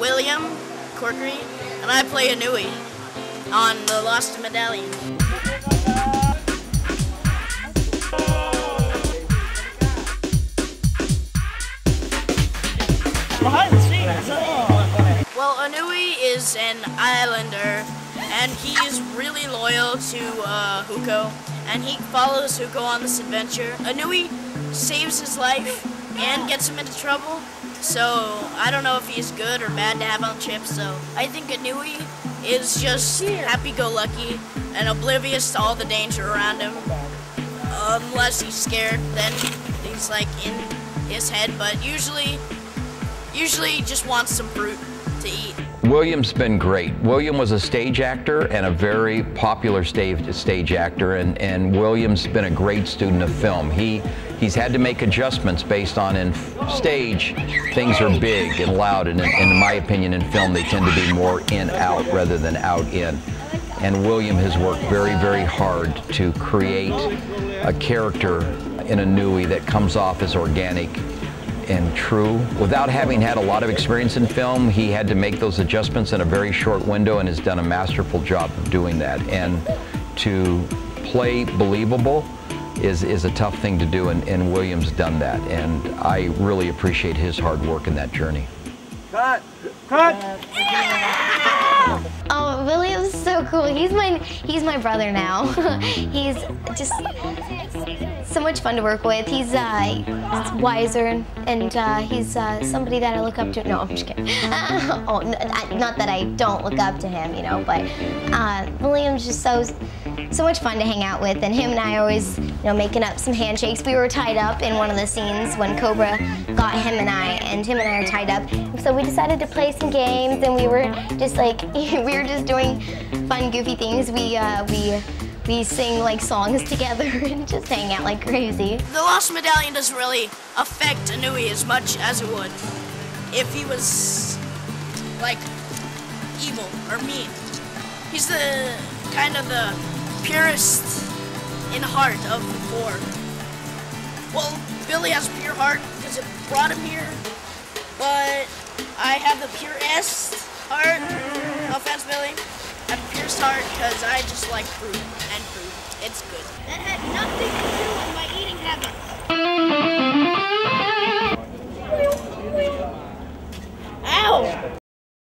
William Corkery, and I play Anui on The Lost Medallion. Behind the scenes. Well, Anui is an islander, and he's really loyal to uh, Huko, and he follows Huko on this adventure. Anui saves his life and gets him into trouble, so I don't know if he's good or bad to have on ship, so I think Anui is just happy-go-lucky and oblivious to all the danger around him. Unless he's scared, then he's like in his head, but usually, usually he just wants some fruit to eat. William's been great. William was a stage actor and a very popular stage, stage actor, and, and William's been a great student of film. He he's had to make adjustments based on in stage things are big and loud, and in, in my opinion, in film they tend to be more in out rather than out in. And William has worked very very hard to create a character in Anui that comes off as organic and true. Without having had a lot of experience in film, he had to make those adjustments in a very short window and has done a masterful job of doing that. And to play believable is, is a tough thing to do, and, and William's done that. And I really appreciate his hard work in that journey. Cut. Cut. Oh, William's so cool. He's my he's my brother now. he's just so much fun to work with. He's uh, wiser and uh, he's uh, somebody that I look up to. No, I'm just kidding. oh, not that I don't look up to him, you know, but uh, William's just so so much fun to hang out with, and him and I always, you know, making up some handshakes. We were tied up in one of the scenes when Cobra got him and I, and him and I are tied up. So we decided to play some games, and we were just like, we were just doing fun, goofy things. We uh, we we sing like songs together and just hang out like crazy. The Lost Medallion doesn't really affect Anui as much as it would if he was like evil or mean. He's the kind of the purest in heart of the four. Well, Billy has a pure heart because it brought him here, but I have the purest heart. No offense, Billy. The purest heart because I just like fruit and food. It's good. That had nothing to do with my eating habits.